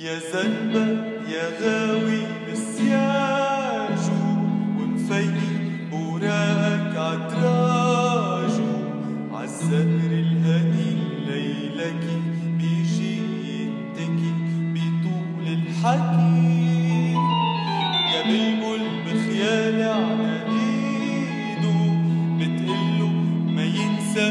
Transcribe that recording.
يا زنبق يا غاوي بسياجه ومفيق وراك عتراجه عالزهر الهني ليلكي بيجي يتكي بطول الحكي يا بلبل بخيالي على إيده بتقله ما ينسى